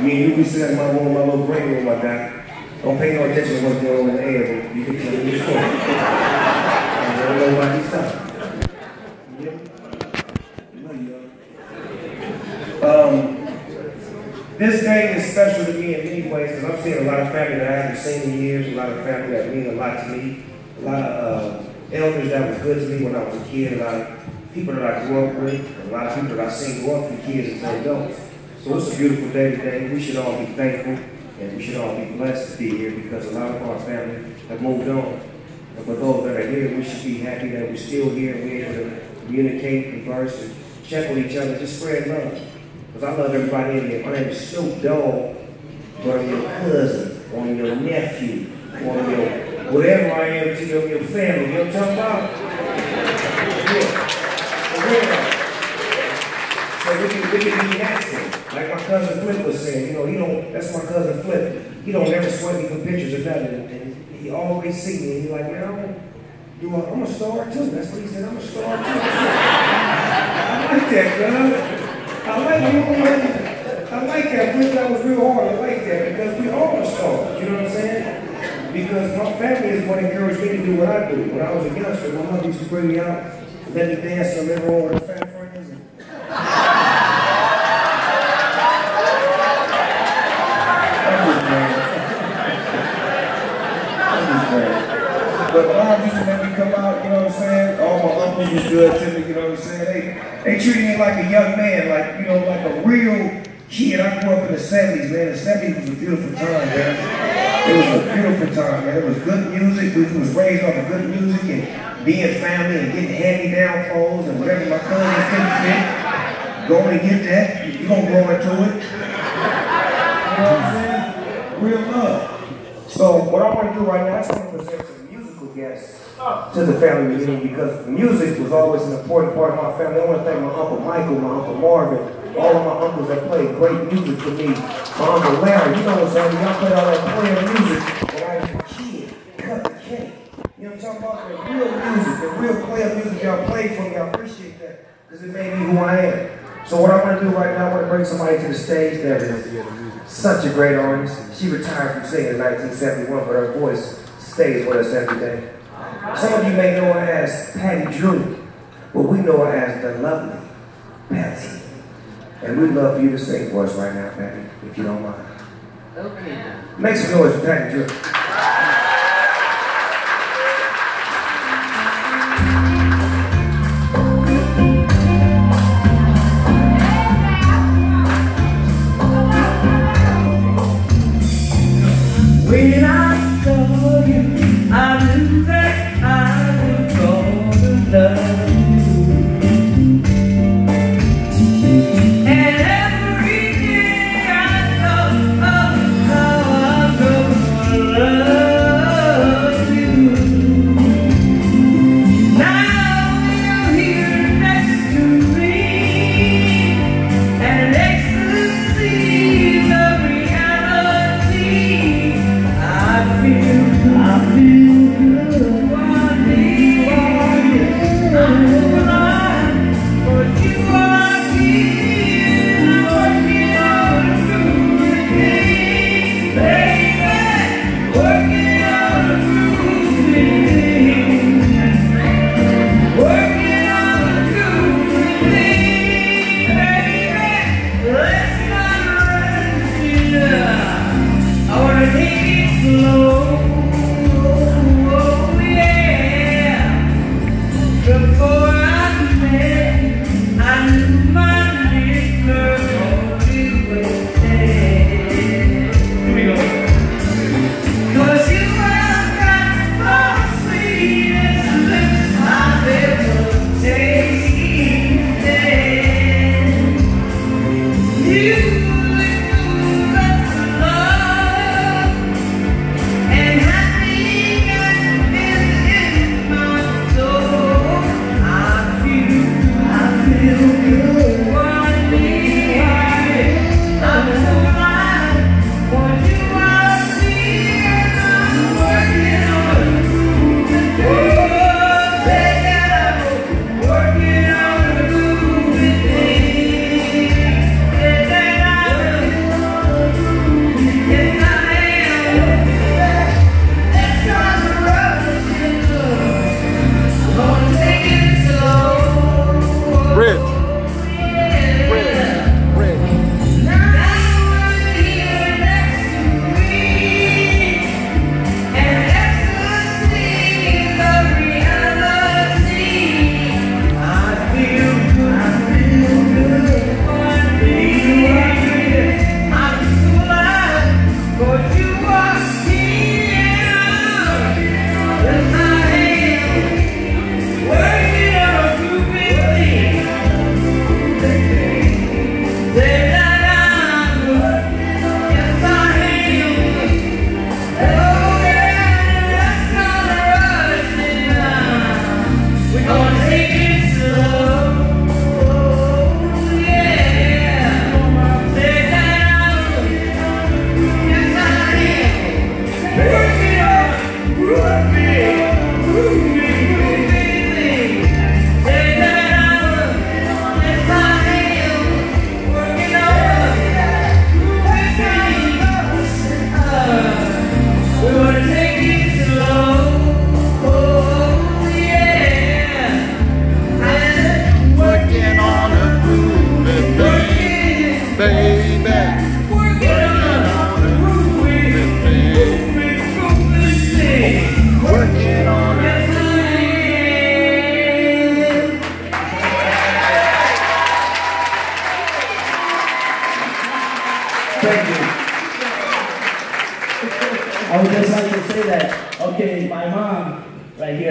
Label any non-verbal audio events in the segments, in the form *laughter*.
Me and you, we sit in my room, my little green room I got. Don't pay no attention to what's going on in the air, but you can tell me the story. I don't know why he stopped. Um, this day is special to me in many ways because I'm seeing a lot of family that I haven't seen in years, a lot of family that mean a lot to me, a lot of uh, elders that was good to me when I was a kid, a lot of people that I grew up with, a lot of people that I've seen grow up from kids and adults. So it's a beautiful day today. We should all be thankful and we should all be blessed to be here because a lot of our family have moved on. And for those that are here, we should be happy that we're still here and we're able to communicate, converse, and check with each other, just spread love. Because I love everybody in here. My name is Snoop Dogg, of your cousin, of your nephew, of your whatever I am to your, your family. You know what I'm talking about? Yeah. So we can, we can be natural. Cousin Flip was saying, you know, he don't, that's my cousin Flip. He don't never sweat me for pictures or nothing. And he always see me and he like, man, I'm, do I, I'm a star too. That's what he said, I'm a star too. *laughs* I like that, man. I like you I like that. Flip, that was real hard. I like that because we all are stars. You know what I'm saying? Because my family is what encouraged me to do what I do. When I was a youngster, my mother used to bring me out, let me dance on every one Uncles was good to me, you know what I'm saying? They, they treated me like a young man, like, you know, like a real kid. I grew up in the 70s, man. The 70s was a beautiful time, man. It was a beautiful time, man. It was good music. We was raised off of good music and being family and getting hand-me-down clothes and whatever my cousins couldn't fit. Go and get that. You're going to grow into it. You know what I'm saying? Real love. So what I want to do right now, I just want to present guests to the family reunion because music was always an important part of my family. I want to thank my Uncle Michael, my Uncle Marvin, all of my uncles that played great music for me. My Uncle Larry, you know what I'm saying? Y'all played all that player music when I was a kid. Cut the cake. You know what I'm talking about? The real music, the real player music y'all played for me. I appreciate that because it made me who I am. So what I want to do right now, I want to bring somebody to the stage that is such a great artist. She retired from singing in 1971, but her voice stays with us every day. Some of you may know her as Patti Drew, but we know her as the lovely Patti. And we'd love for you to sing for us right now, Patti, if you don't mind. Okay. Make some noise for Patti Drew.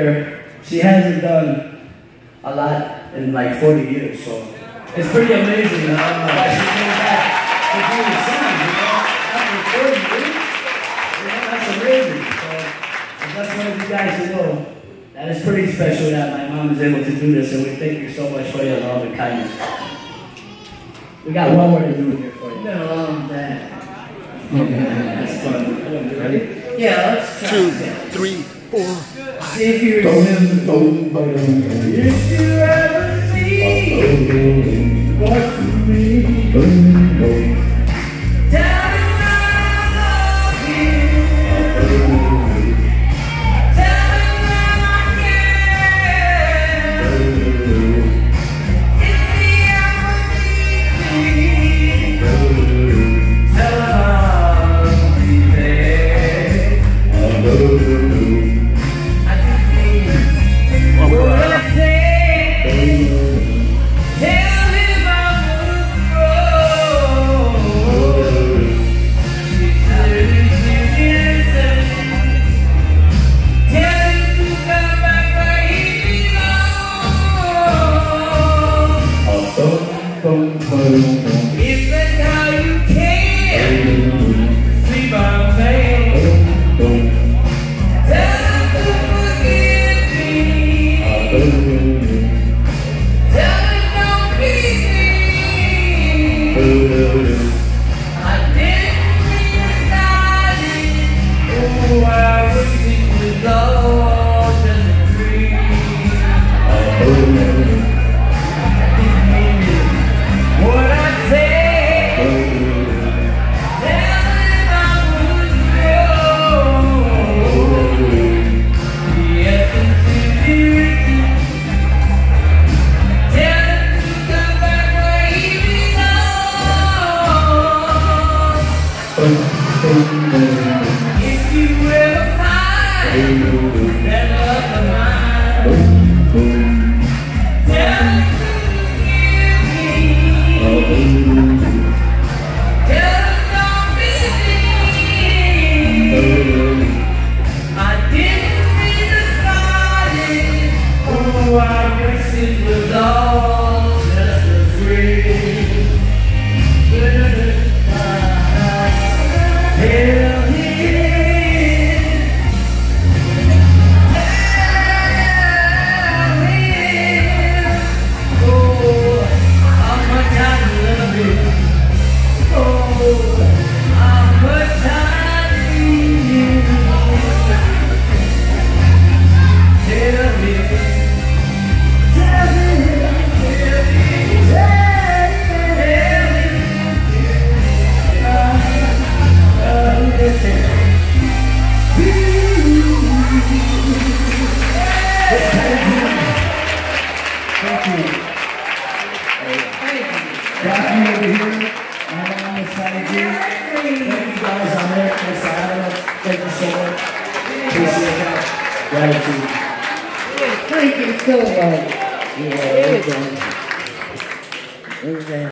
Right here, she hasn't done a lot in like 40 years, so it's pretty amazing, you know, that she came back to do the song, you know, after 40 years. You know, that's amazing. So I just wanted you guys to know that it's pretty special that my mom is able to do this, and we thank you so much for your love and kindness. We got one more to do here for you. No, um, that. That's fun. Ready? Yeah, let's try Two, three, See if you remember. If you ever see what's me, belongs. If that's Got me over here. I'm on this side of. Thank you guys. Thanks to Adam. Thank you so much. Appreciate that. Gratitude. Thank you so much. Yeah, well done. It was a